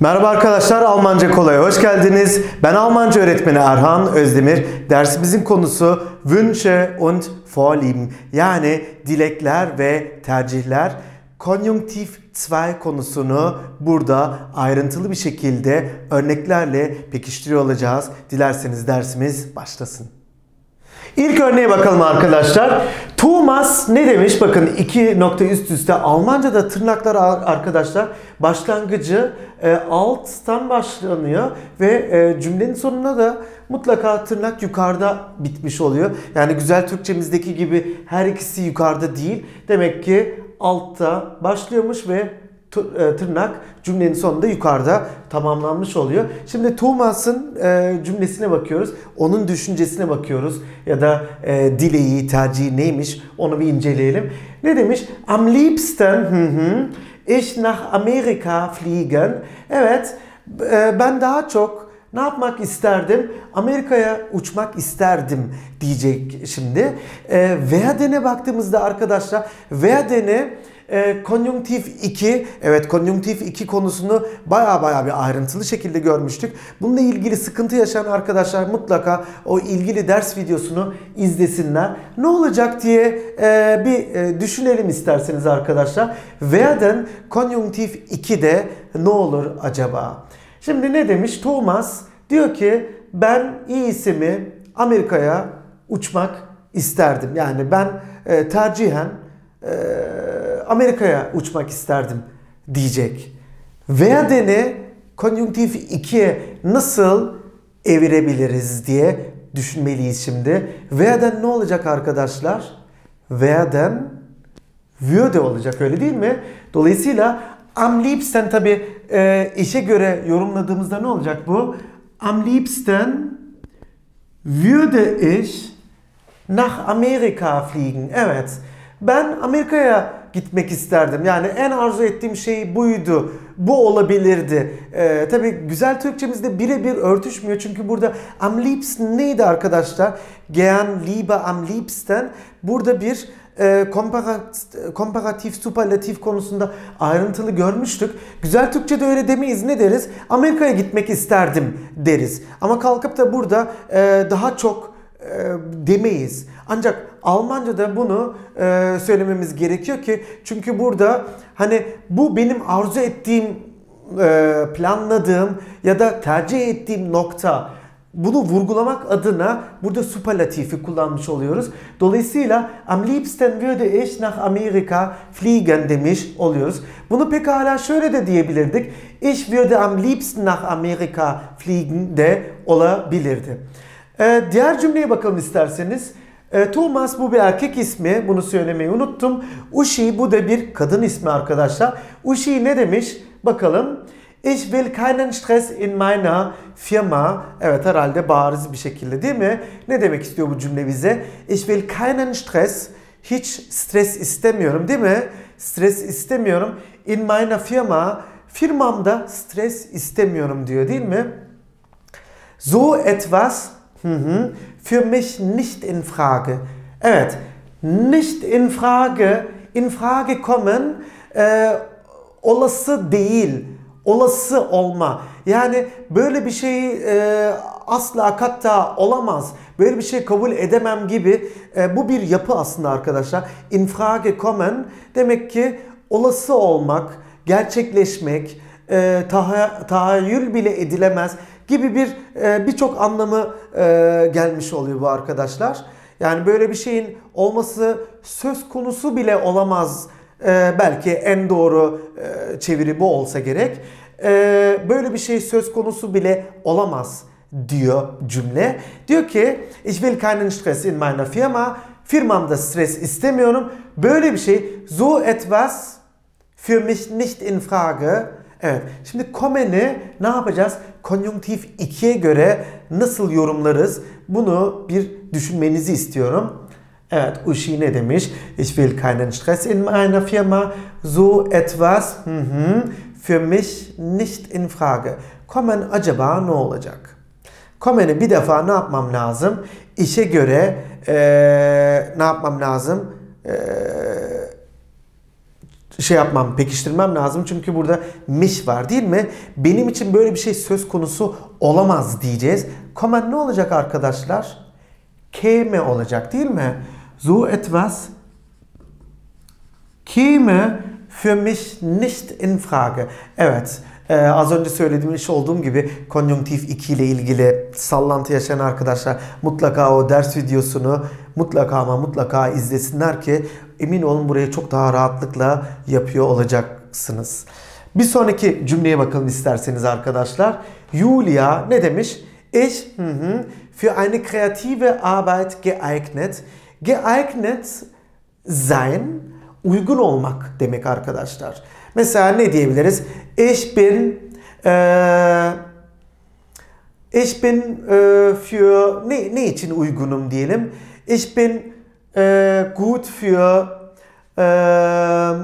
Merhaba arkadaşlar, Almanca Kolay'a hoş geldiniz. Ben Almanca öğretmeni Erhan Özdemir. Dersimizin konusu Wünsche und Vorlieben yani dilekler ve tercihler. Konjunktif 2 konusunu burada ayrıntılı bir şekilde örneklerle pekiştiriyor olacağız. Dilerseniz dersimiz başlasın. İlk örneğe bakalım arkadaşlar. Thomas ne demiş? Bakın iki nokta üst üste. Almanca'da tırnaklar arkadaşlar başlangıcı e, alttan başlanıyor ve e, cümlenin sonuna da mutlaka tırnak yukarıda bitmiş oluyor. Yani güzel Türkçemizdeki gibi her ikisi yukarıda değil. Demek ki altta başlıyormuş ve tırnak cümlenin sonunda yukarıda tamamlanmış oluyor. Şimdi Thomas'ın e, cümlesine bakıyoruz. Onun düşüncesine bakıyoruz. Ya da e, dileği, tercihi neymiş onu bir inceleyelim. Ne demiş? Am liebsten ich nach Amerika fliegen. Evet e, ben daha çok ne yapmak isterdim? Amerika'ya uçmak isterdim diyecek şimdi. E, Verden'e baktığımızda arkadaşlar Verden'e e, konjunktif 2, evet konjunktif 2 konusunu baya baya bir ayrıntılı şekilde görmüştük. Bununla ilgili sıkıntı yaşayan arkadaşlar mutlaka o ilgili ders videosunu izlesinler. Ne olacak diye e, bir e, düşünelim isterseniz arkadaşlar. Werden konjunktif 2'de ne olur acaba? Şimdi ne demiş Thomas? Diyor ki ben iyisi mi Amerika'ya uçmak isterdim. Yani ben e, tercihen e, Amerika'ya uçmak isterdim diyecek. Veya dene konjunktif 2'ye nasıl evirebiliriz diye düşünmeliyiz şimdi. Veyaden ne olacak arkadaşlar? Veyaden würde olacak öyle değil mi? Dolayısıyla am liebsten tabi e, işe göre yorumladığımızda ne olacak bu? Am liebsten würde ich nach Amerika fliegen. Evet. Ben Amerika'ya gitmek isterdim. Yani en arzu ettiğim şey buydu. Bu olabilirdi. Ee, Tabi güzel Türkçemizde birebir örtüşmüyor. Çünkü burada am liebsten neydi arkadaşlar? Gern, liebe, am liebsten. Burada bir e, komparatif, superlatif konusunda ayrıntılı görmüştük. Güzel Türkçe'de öyle demeyiz. Ne deriz? Amerika'ya gitmek isterdim deriz. Ama kalkıp da burada e, daha çok demeyiz. Ancak Almanca'da bunu e, söylememiz gerekiyor ki çünkü burada hani bu benim arzu ettiğim, e, planladığım ya da tercih ettiğim nokta. Bunu vurgulamak adına burada superlatifi kullanmış oluyoruz. Dolayısıyla am liebsten würde ich nach Amerika fliegen demiş oluyoruz. Bunu pekala şöyle de diyebilirdik. Ich würde am liebsten nach Amerika fliegen de olabilirdi. Ee, diğer cümleye bakalım isterseniz. E, Thomas bu bir erkek ismi. Bunu söylemeyi unuttum. Ushi bu da bir kadın ismi arkadaşlar. Ushi ne demiş? Bakalım. Ich will keinen Stress in meiner Firma. Evet herhalde bariz bir şekilde değil mi? Ne demek istiyor bu cümle bize? Ich will keinen Stress. Hiç stres istemiyorum değil mi? Stres istemiyorum. In meiner Firma. Firmamda stres istemiyorum diyor değil mi? So etwas Hı. Für mich nicht in Frage. Evet. Nicht in Frage. In Frage kommen e, olası değil. Olası olma. Yani böyle bir şey e, asla katta olamaz. Böyle bir şey kabul edemem gibi e, bu bir yapı aslında arkadaşlar. In Frage kommen demek ki olası olmak, gerçekleşmek, e, tahayyül bile edilemez gibi bir e, birçok anlamı e, gelmiş oluyor bu arkadaşlar. Yani böyle bir şeyin olması söz konusu bile olamaz. E, belki en doğru çeviri bu olsa gerek. Böyle bir şey söz konusu bile olamaz diyor cümle. Diyor ki ich will keinen Stress in meiner Firma. Firmamda stres istemiyorum. Böyle bir şey so etwas für mich nicht in Frage Evet. Şimdi komeni ne yapacağız? Konjunktif 2'ye göre nasıl yorumlarız? Bunu bir düşünmenizi istiyorum. Evet, Uschi ne demiş? Ich will keinen Stress in meiner Firma. So etwas für mich nicht in Frage. Kommen acaba ne olacak? Kommen'i bir defa ne yapmam lazım? İşe göre ee, ne yapmam lazım? Ee, şey yapmam, pekiştirmem lazım. Çünkü burada mich var değil mi? Benim için böyle bir şey söz konusu olamaz diyeceğiz. Kommen ne olacak arkadaşlar? Käme olacak değil mi? So etwas käme für mich nicht in Frage. Evet. Ee, az önce söylediğim olduğum gibi konjunktif 2 ile ilgili sallantı yaşayan arkadaşlar mutlaka o ders videosunu mutlaka ama mutlaka izlesinler ki emin olun burayı çok daha rahatlıkla yapıyor olacaksınız. Bir sonraki cümleye bakalım isterseniz arkadaşlar. Julia ne demiş? Ich hı hı, für eine kreative Arbeit geeignet. Geeignet sein uygun olmak demek arkadaşlar. Mesela ne diyebiliriz? Ich bin äh, ich bin äh, für ne, ne için uygunum diyelim. Ich bin äh, gut für äh,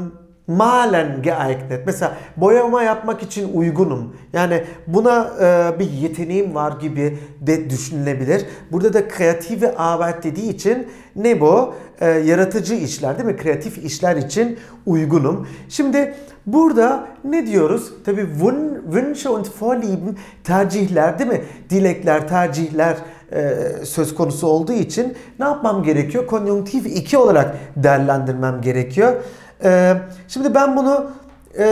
malen geeignet. Mesela boyama yapmak için uygunum. Yani buna e, bir yeteneğim var gibi de düşünülebilir. Burada da kreative arbeit dediği için ne bu? E, yaratıcı işler değil mi? Kreatif işler için uygunum. Şimdi burada ne diyoruz? Tabi Wünsche und Vorlieben tercihler değil mi? Dilekler, tercihler söz konusu olduğu için ne yapmam gerekiyor? Konjunktif 2 olarak değerlendirmem gerekiyor. Ee, şimdi ben bunu e,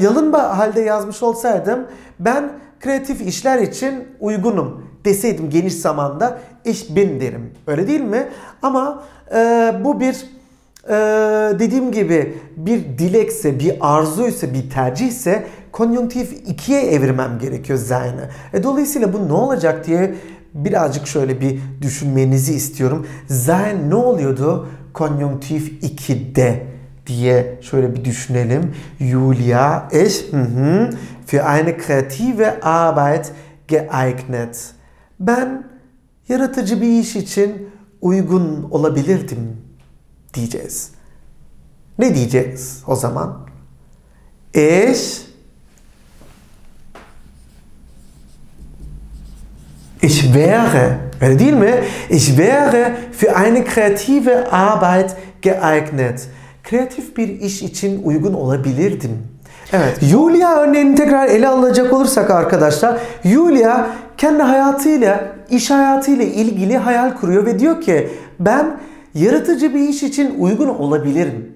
yalın halde yazmış olsaydım ben kreatif işler için uygunum deseydim geniş zamanda iş bin derim. Öyle değil mi? Ama e, bu bir e, dediğim gibi bir dilekse, bir arzuysa, bir tercihse konjunktif ikiye evirmem gerekiyor zayını. E, dolayısıyla bu ne olacak diye birazcık şöyle bir düşünmenizi istiyorum. Zayn ne oluyordu konjunktif 2'de? diye şöyle bir düşünelim. Julia ist für eine kreative Arbeit geeignet. Ben yaratıcı bir iş için uygun olabilirdim diyeceğiz. Ne diyeceğiz o zaman? Ich Ich wäre, öyle değil mi? Ich wäre für eine kreative Arbeit geeignet kreatif bir iş için uygun olabilirdim. Evet. Julia örneğini tekrar ele alacak olursak arkadaşlar, Julia kendi hayatıyla, iş hayatıyla ilgili hayal kuruyor ve diyor ki ben yaratıcı bir iş için uygun olabilirim.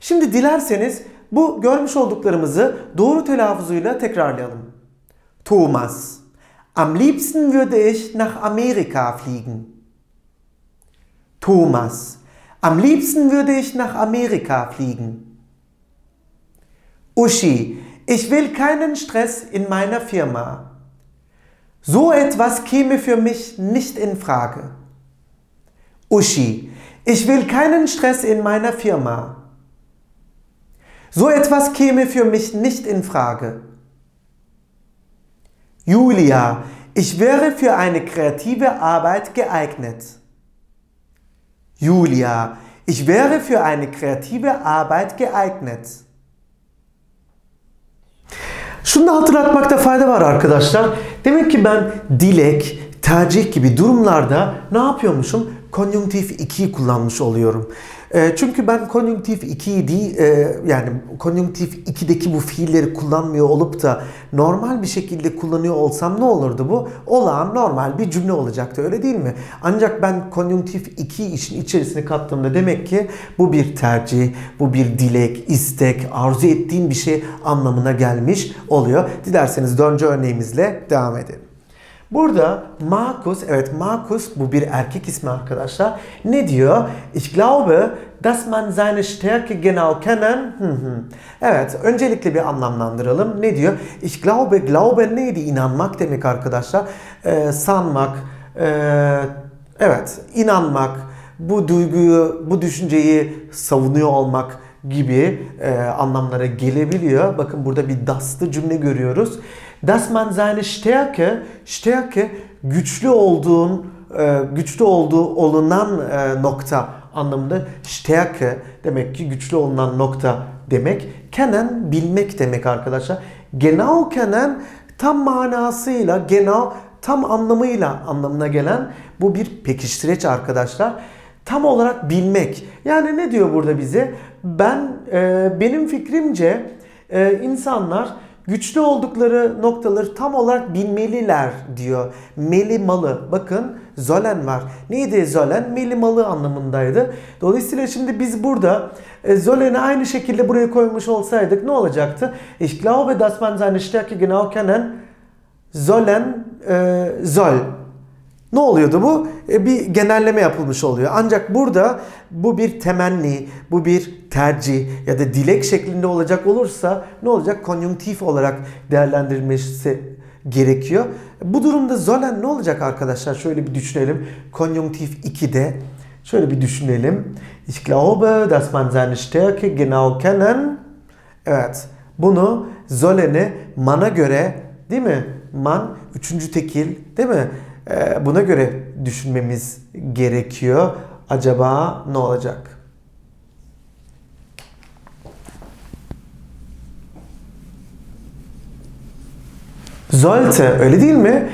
Şimdi dilerseniz bu görmüş olduklarımızı doğru telaffuzuyla tekrarlayalım. Thomas. Am liebsten würde ich nach Amerika fliegen. Thomas. Am liebsten würde ich nach Amerika fliegen. Uschi, ich will keinen Stress in meiner Firma. So etwas käme für mich nicht in Frage. Uschi, ich will keinen Stress in meiner Firma. So etwas käme für mich nicht in Frage. Julia, ich wäre für eine kreative Arbeit geeignet. Julia, ich wäre für eine kreative Arbeit geeignet. Şunu da hatırlatmakta fayda var arkadaşlar. Demek ki ben dilek, tercih gibi durumlarda ne yapıyormuşum? Konjunktif 2'yi kullanmış oluyorum. E, çünkü ben konjunktif 2'yi değil e, yani konjunktif 2'deki bu fiilleri kullanmıyor olup da normal bir şekilde kullanıyor olsam ne olurdu bu? Olağan normal bir cümle olacaktı öyle değil mi? Ancak ben konjunktif 2 işin içerisine kattığımda demek ki bu bir tercih, bu bir dilek, istek, arzu ettiğim bir şey anlamına gelmiş oluyor. Dilerseniz dördüncü örneğimizle devam edelim. Burada Markus, evet Markus bu bir erkek ismi arkadaşlar. Ne diyor? Ich glaube, dass man seine Stärke genau kennen. Evet, öncelikle bir anlamlandıralım. Ne diyor? Ich glaube, glaube neydi? İnanmak demek arkadaşlar. Ee, sanmak, e, evet, inanmak, bu duyguyu, bu düşünceyi savunuyor olmak gibi e, anlamlara gelebiliyor. Bakın burada bir dastı cümle görüyoruz dass man seine Stärke, Stärke güçlü olduğun, e, güçlü olduğu olunan e, nokta anlamında Stärke demek ki güçlü olunan nokta demek. Kennen bilmek demek arkadaşlar. Genau kennen tam manasıyla, genau tam anlamıyla anlamına gelen bu bir pekiştireç arkadaşlar. tam olarak bilmek. Yani ne diyor burada bize? Ben e, benim fikrimce e, insanlar güçlü oldukları noktaları tam olarak bilmeliler diyor. Meli malı. Bakın zolen var. Neydi zolen? Meli malı anlamındaydı. Dolayısıyla şimdi biz burada e, Zolen'i aynı şekilde buraya koymuş olsaydık ne olacaktı? Ich glaube, dass man seine Stärke genau kennen sollen e, soll. Ne oluyordu bu? E, bir genelleme yapılmış oluyor. Ancak burada bu bir temenni, bu bir tercih ya da dilek şeklinde olacak olursa ne olacak? Konjunktif olarak değerlendirilmesi gerekiyor. Bu durumda Zolen ne olacak arkadaşlar? Şöyle bir düşünelim. Konjunktif 2'de şöyle bir düşünelim. Ich glaube, dass man seine Stärke genau kennen. Evet. Bunu Zolen'i mana göre değil mi? Man üçüncü tekil değil mi? Ee, buna göre düşünmemiz gerekiyor. Acaba ne olacak? Sollte, öyle değil mi?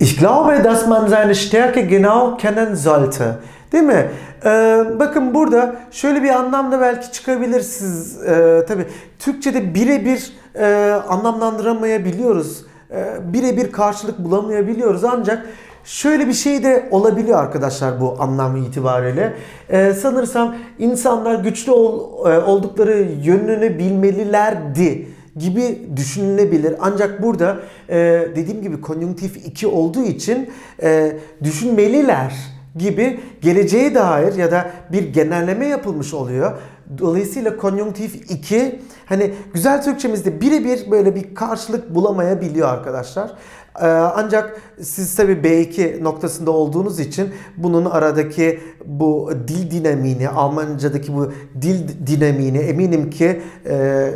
Ich glaube, dass man seine Stärke genau kennen sollte. Değil mi? Ee, bakın burada şöyle bir anlamda belki çıkabilir siz. Ee, tabii Türkçe'de birebir e, anlamlandıramayabiliyoruz. Ee, birebir karşılık bulamayabiliyoruz ancak Şöyle bir şey de olabiliyor arkadaşlar bu anlam itibariyle. Ee, sanırsam insanlar güçlü ol, e, oldukları yönünü bilmelilerdi gibi düşünülebilir. Ancak burada e, dediğim gibi konjunktif 2 olduğu için e, düşünmeliler gibi geleceğe dair ya da bir genelleme yapılmış oluyor. Dolayısıyla konjunktif 2 hani güzel Türkçemizde birebir böyle bir karşılık bulamayabiliyor arkadaşlar. Ee, ancak siz tabi B2 noktasında olduğunuz için bunun aradaki bu dil dinamiğini, Almancadaki bu dil dinamiğini eminim ki e,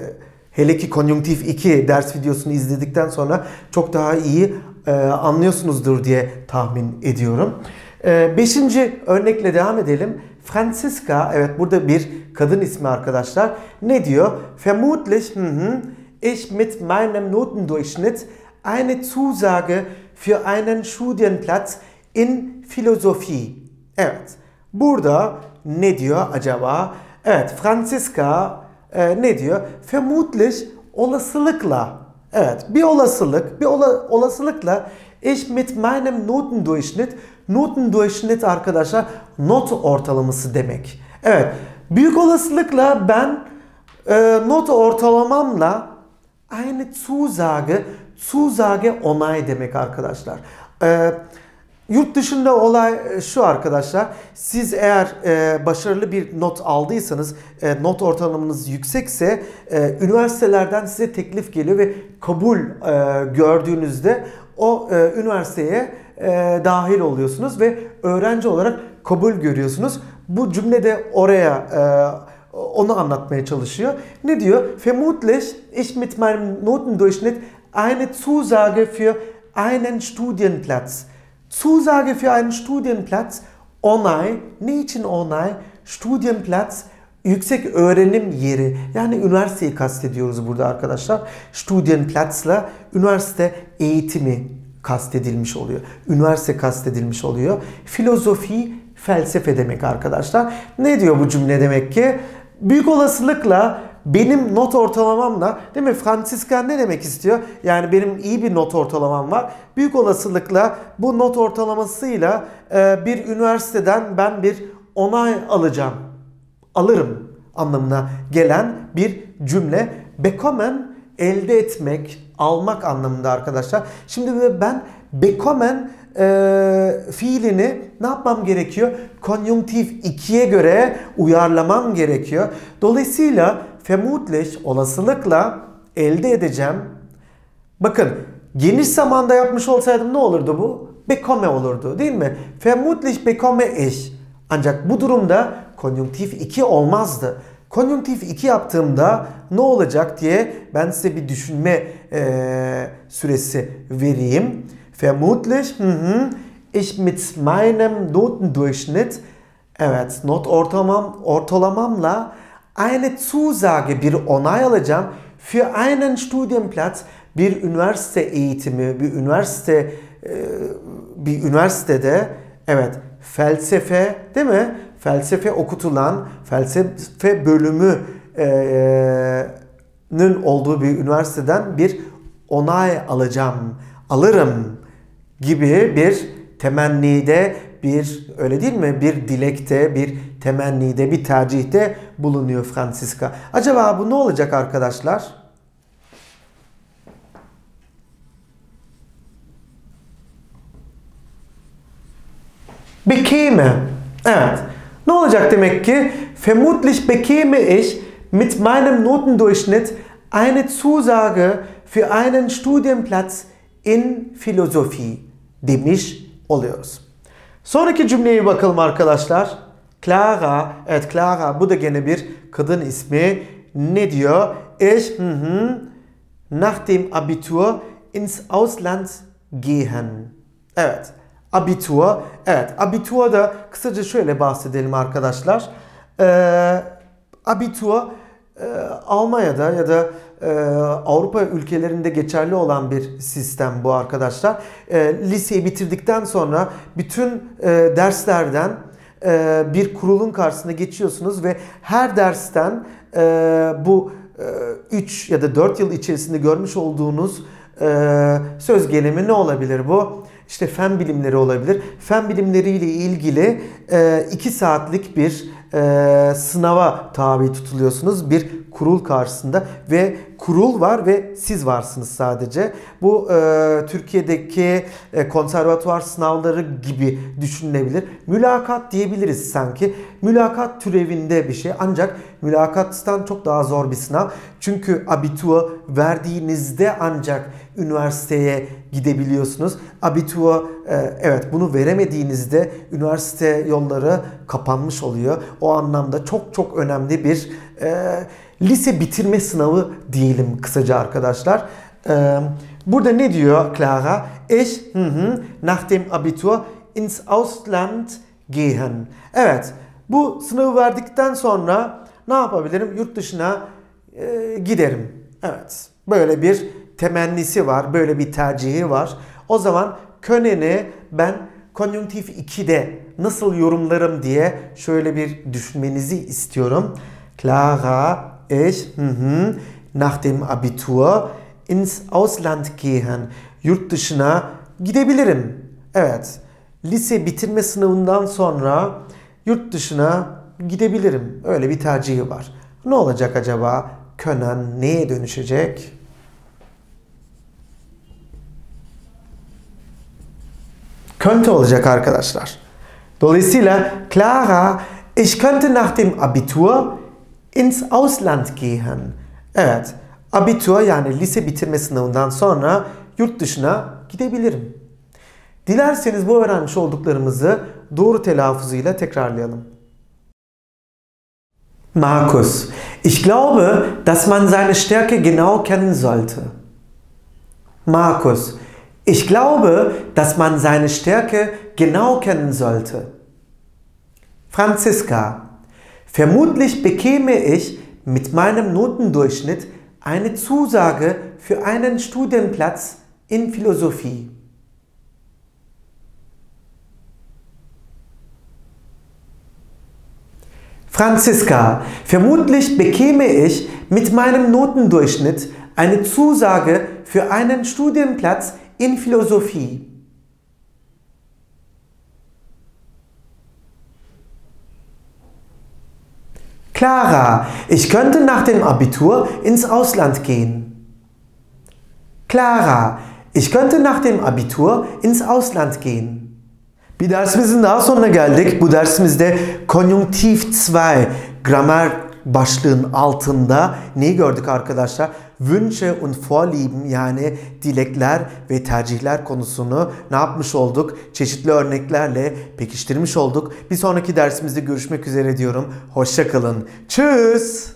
hele ki konjunktif 2 ders videosunu izledikten sonra çok daha iyi e, anlıyorsunuzdur diye tahmin ediyorum. E, beşinci örnekle devam edelim. Franziska, evet burada bir kadın ismi arkadaşlar. Ne diyor? Vermutlich, hı ich mit meinem Notendurchschnitt eine Zusage für einen Studienplatz in Philosophie. Evet. Burada ne diyor acaba? Evet, Franziska e, ne diyor? Vermutlich olasılıkla. Evet, bir olasılık, bir ola, olasılıkla ich mit meinem Notendurchschnitt Notendurchschnitt arkadaşlar not ortalaması demek. Evet, büyük olasılıkla ben e, not ortalamamla aynı Zusage Zusage onay demek arkadaşlar. Ee, yurt dışında olay e, şu arkadaşlar. Siz eğer e, başarılı bir not aldıysanız, e, not ortalamanız yüksekse e, üniversitelerden size teklif geliyor ve kabul e, gördüğünüzde o e, üniversiteye e, dahil oluyorsunuz ve öğrenci olarak kabul görüyorsunuz. Bu cümle de oraya e, onu anlatmaya çalışıyor. Ne diyor? Vermutlich ich mit meinem Notendurchschnitt eine Zusage für einen Studienplatz. Zusage für einen Studienplatz, onay, niçin onay? Studienplatz, yüksek öğrenim yeri. Yani üniversiteyi kastediyoruz burada arkadaşlar. Studienplatz'la üniversite eğitimi kastedilmiş oluyor. Üniversite kastedilmiş oluyor. Filozofi, felsefe demek arkadaşlar. Ne diyor bu cümle demek ki? Büyük olasılıkla benim not ortalamamla değil mi Francisca ne demek istiyor? Yani benim iyi bir not ortalamam var. Büyük olasılıkla bu not ortalamasıyla e, bir üniversiteden ben bir onay alacağım. Alırım anlamına gelen bir cümle. Bekommen elde etmek, almak anlamında arkadaşlar. Şimdi ben bekommen e, fiilini ne yapmam gerekiyor? Konjunktif 2'ye göre uyarlamam gerekiyor. Dolayısıyla vermutlich olasılıkla elde edeceğim. Bakın geniş zamanda yapmış olsaydım ne olurdu bu? Bekomme olurdu değil mi? Vermutlich bekomme ich. Ancak bu durumda konjunktif 2 olmazdı. Konjunktif 2 yaptığımda ne olacak diye ben size bir düşünme e, süresi vereyim. Vermutlich hı hı, ich mit meinem Notendurchschnitt evet not ortalamam ortalamamla eine Zusage bir onay alacağım für einen Studienplatz bir üniversite eğitimi, bir üniversite e, bir üniversitede evet felsefe değil mi? Felsefe okutulan, felsefe bölümü e, nin olduğu bir üniversiteden bir onay alacağım, alırım gibi bir temennide, bir öyle değil mi? Bir dilekte, bir temennide, bir tercihte bulunuyor Francisca. Acaba bu ne olacak arkadaşlar? Bekäme. Evet. Ne olacak demek ki? Vermutlich bekäme ich mit meinem Notendurchschnitt eine Zusage für einen Studienplatz in Philosophie demiş oluyoruz. Sonraki cümleye bakalım arkadaşlar. Clara, evet Clara bu da gene bir kadın ismi. Ne diyor? Ich hı hı, nach dem Abitur ins Ausland gehen. Evet. Abitur. Evet. Abitur'da kısaca şöyle bahsedelim arkadaşlar. Ee, abitur e, Almanya'da ya da e, Avrupa ülkelerinde geçerli olan bir sistem bu arkadaşlar. E, liseyi bitirdikten sonra bütün e, derslerden e, bir kurulun karşısına geçiyorsunuz ve her dersten e, bu 3 e, ya da 4 yıl içerisinde görmüş olduğunuz e, söz gelimi ne olabilir bu? İşte fen bilimleri olabilir. Fen bilimleriyle ilgili 2 saatlik bir sınava tabi tutuluyorsunuz. Bir kurul karşısında ve kurul var ve siz varsınız sadece. Bu e, Türkiye'deki e, konservatuvar sınavları gibi düşünülebilir. Mülakat diyebiliriz sanki. Mülakat türevinde bir şey ancak mülakattan çok daha zor bir sınav. Çünkü abitur verdiğinizde ancak üniversiteye gidebiliyorsunuz. Abitur e, evet bunu veremediğinizde üniversite yolları kapanmış oluyor. O anlamda çok çok önemli bir e, lise bitirme sınavı diyelim kısaca arkadaşlar. Ee, burada ne diyor Clara? Ich hı hı, nach dem Abitur ins Ausland gehen. Evet bu sınavı verdikten sonra ne yapabilirim? Yurt dışına e, giderim. Evet böyle bir temennisi var, böyle bir tercihi var. O zaman Könen'i ben konjunktif 2'de nasıl yorumlarım diye şöyle bir düşünmenizi istiyorum. Clara ich mhm, nach dem Abitur ins Ausland gehen. Yurt dışına gidebilirim. Evet. Lise bitirme sınavından sonra yurt dışına gidebilirim. Öyle bir tercihi var. Ne olacak acaba? Könen neye dönüşecek? Könnte olacak arkadaşlar. Dolayısıyla Clara, ich könnte nach dem Abitur ins Ausland gehen. Evet, abitur yani lise bitirme sınavından sonra yurt dışına gidebilirim. Dilerseniz bu öğrenmiş olduklarımızı doğru telaffuzuyla tekrarlayalım. Markus, ich glaube, dass man seine Stärke genau kennen sollte. Markus, ich glaube, dass man seine Stärke genau kennen sollte. Franziska, Vermutlich bekäme ich mit meinem Notendurchschnitt eine Zusage für einen Studienplatz in Philosophie. Franziska, vermutlich bekäme ich mit meinem Notendurchschnitt eine Zusage für einen Studienplatz in Philosophie. Clara, ich könnte nach dem Abitur ins Ausland gehen. Clara, ich könnte nach dem Abitur ins Ausland gehen. Bir dersimizin daha sonuna geldik. Bu dersimizde konjunktif 2 gramer başlığın altında neyi gördük arkadaşlar? Wünsche und Vorlieben yani dilekler ve tercihler konusunu ne yapmış olduk? Çeşitli örneklerle pekiştirmiş olduk. Bir sonraki dersimizde görüşmek üzere diyorum. Hoşçakalın. Tschüss.